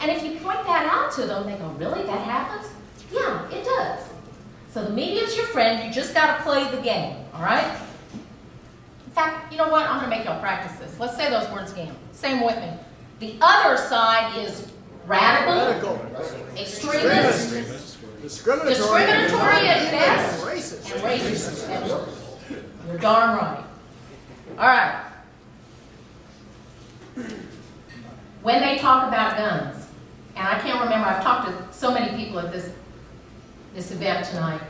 And if you point that out to them, they go, really, that happens? Yeah, it does. So the media's your friend, you just gotta play the game, all right? In fact, you know what, I'm gonna make y'all practice this. Let's say those words again. Say them with me. The other side is radical, Radical. extremist, Discriminatory. discriminatory at best, Racist. and racist at worst. You're darn right. All right. When they talk about guns, and I can't remember, I've talked to so many people at this, this event tonight.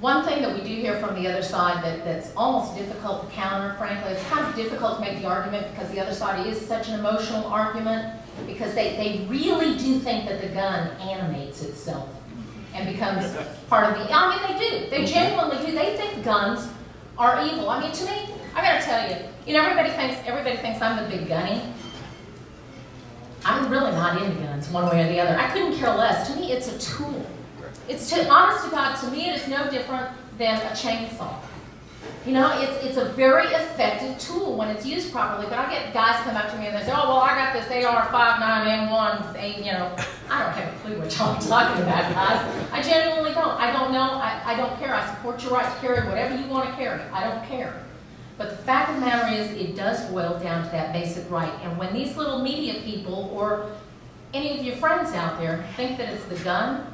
One thing that we do hear from the other side that, that's almost difficult to counter, frankly, it's kind of difficult to make the argument because the other side is such an emotional argument, because they, they really do think that the gun animates itself and becomes part of the, I mean, they do, they mm-hmm. genuinely do, they think guns are evil. I mean, to me, I gotta tell you, you know, everybody thinks, everybody thinks I'm the big gunny. I'm really not into guns, one way or the other. I couldn't care less. To me, it's a tool. It's to, honest to God, to me, it is no different than a chainsaw. You know, it's, it's a very effective tool when it's used properly. But I get guys come up to me and they say, oh, well, I got this AR-59M1, a- you know. I don't have a clue what y'all are talking about, guys. I genuinely don't. I don't know. I, I don't care. I support your right to carry whatever you want to carry. I don't care. But the fact of the matter is, it does boil down to that basic right. And when these little media people or any of your friends out there think that it's the gun,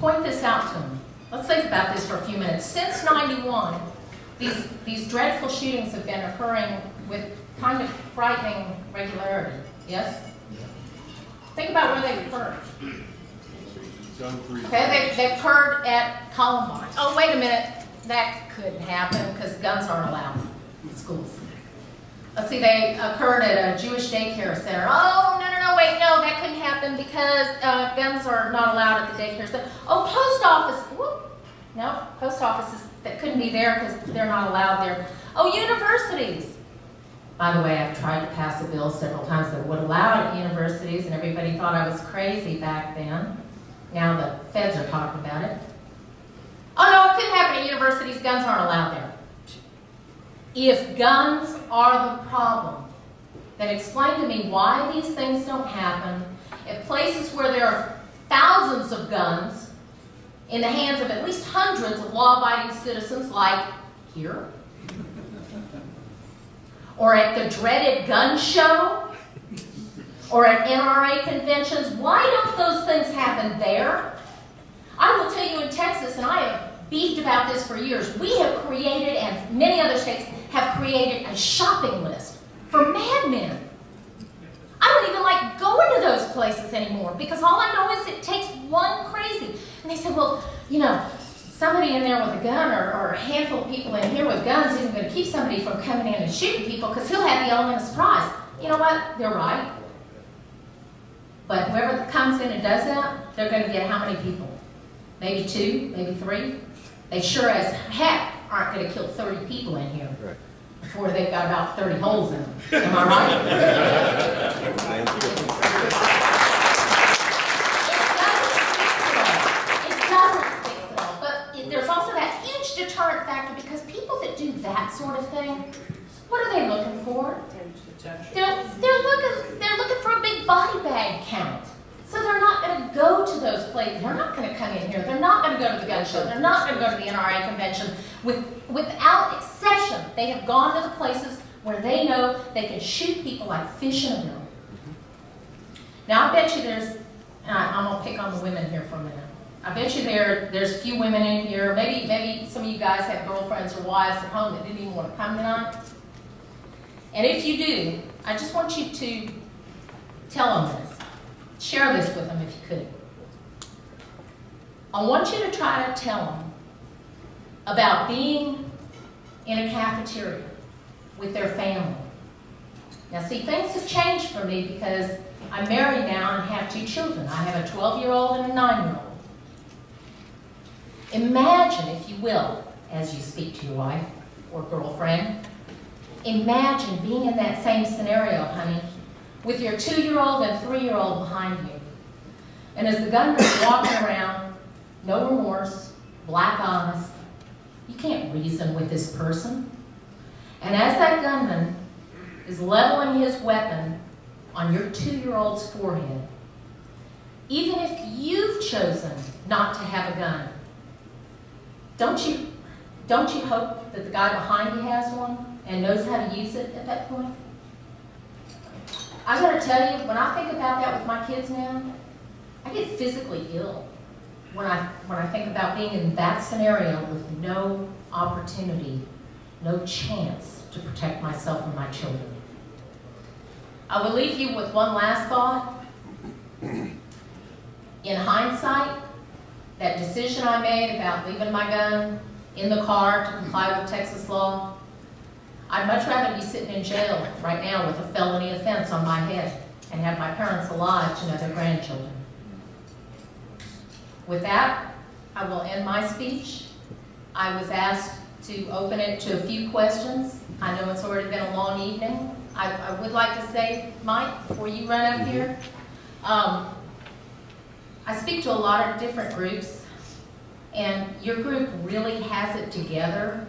point this out to them. Let's think about this for a few minutes. Since 91, these, these dreadful shootings have been occurring with kind of frightening regularity, yes? Think about where they've occurred. Okay, they've, they've occurred at Columbine. Oh, wait a minute, that couldn't happen because guns aren't allowed in schools. Let's see, they occurred at a Jewish daycare center. Oh, no, no, no, wait, no, that couldn't happen because uh, guns are not allowed at the daycare center. Oh, post office, whoop. No, post offices that couldn't be there because they're not allowed there. Oh, universities. By the way, I've tried to pass a bill several times that would allow it at universities, and everybody thought I was crazy back then. Now the feds are talking about it. Couldn't happen at universities. Guns aren't allowed there. If guns are the problem, then explain to me why these things don't happen at places where there are thousands of guns in the hands of at least hundreds of law-abiding citizens like here, or at the dreaded gun show, or at NRA conventions. Why don't those things happen there? I will tell you in Texas, and I have beefed about this for years, we have created, and many other states have created a shopping list for madmen. I don't even like going to those places anymore because all I know is it takes one crazy. And they said, well, you know, somebody in there with a gun or, or a handful of people in here with guns isn't going to keep somebody from coming in and shooting people because he'll have the element of surprise. You know what? They're right. But whoever comes in and does that, they're going to get how many people? Maybe two, maybe three? They sure as heck aren't going to kill 30 people in here Right. before they've got about 30 holes in them. Am I right? It doesn't fix it all, but there's also that huge deterrent factor because people that do that sort of thing, what are they looking for? They're, they're looking they're looking for a big body bag count. Going to go to those places. They're not going to come in here. They're not going to go to the gun show. They're not going to go to the NRA convention. With, without exception, they have gone to the places where they know they can shoot people like fish in a barrel. Now I bet you there's, I'm gonna pick on the women here for a minute. I bet you there there's a few women in here. Maybe maybe some of you guys have girlfriends or wives at home that didn't even want to come tonight. And if you do, I just want you to tell them this. Share this with them if you could. I want you to try to tell them about being in a cafeteria with their family. Now, see, things have changed for me because I'm married now and have two children. I have a 12-year-old and a 9-year-old. Imagine, if you will, as you speak to your wife or girlfriend, imagine being in that same scenario, honey, with your two-year-old and three-year-old behind you. And as the gunman's walking around, no remorse, black eyes, you can't reason with this person. And as that gunman is leveling his weapon on your two-year-old's forehead, even if you've chosen not to have a gun, don't you, don't you hope that the guy behind you has one and knows how to use it at that point? I gotta tell you, when I think about that with my kids now, I get physically ill when I, when I think about being in that scenario with no opportunity, no chance to protect myself and my children. I will leave you with one last thought. In hindsight, that decision I made about leaving my gun in the car to comply with Texas law, I'd much rather be sitting in jail right now with a felony offense on my head and have my parents alive to know their grandchildren. With that, I will end my speech. I was asked to open it to a few questions. I know it's already been a long evening. I, I would like to say, Mike, before you run up here, um, I speak to a lot of different groups, and your group really has it together,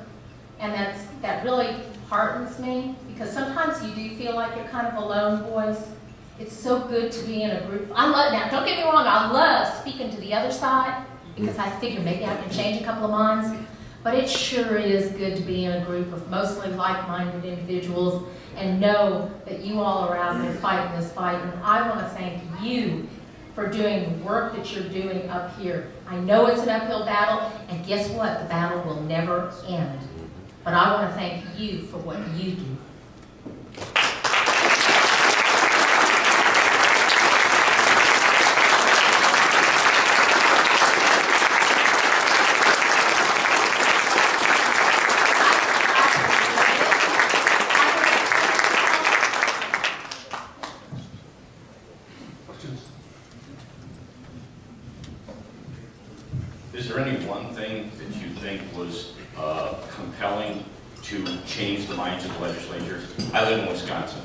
and that's, that really heartens me, because sometimes you do feel like you're kind of a lone voice. It's so good to be in a group. I love, now don't get me wrong, I love speaking to the other side, because I figure maybe I can change a couple of minds, but it sure is good to be in a group of mostly like-minded individuals and know that you all are out there fighting this fight. And I want to thank you for doing the work that you're doing up here. I know it's an uphill battle, and guess what? The battle will never end. But I want to thank you for what you do. Questions? Is there any one thing that you think was uh, compelling to change the minds of the legislature? I live in Wisconsin,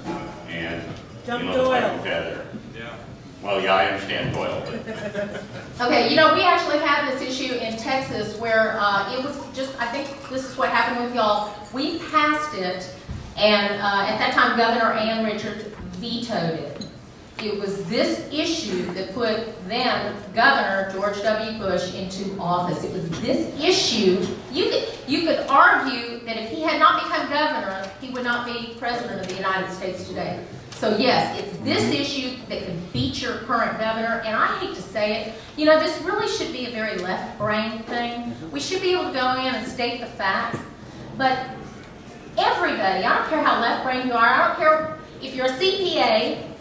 and you Dump know the type Doyle. of weather. Yeah. Well, yeah, I understand Doyle, but Okay, you know, we actually had this issue in Texas where uh, it was just, I think this is what happened with y'all. We passed it, and uh, at that time Governor Ann Richards vetoed it. It was this issue that put then Governor George W. Bush into office. It was this issue, you could, you could argue that if he had not become governor, he would not be president of the United States today. So yes, it's this issue that can beat your current governor, and I hate to say it, you know, this really should be a very left-brain thing. We should be able to go in and state the facts, but everybody, I don't care how left-brained you are, I don't care if you're a CPA,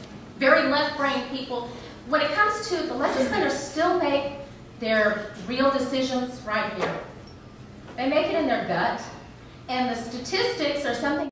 very left-brained people, when it comes to, the legislators still make their real decisions right here. They make it in their gut, and the statistics are something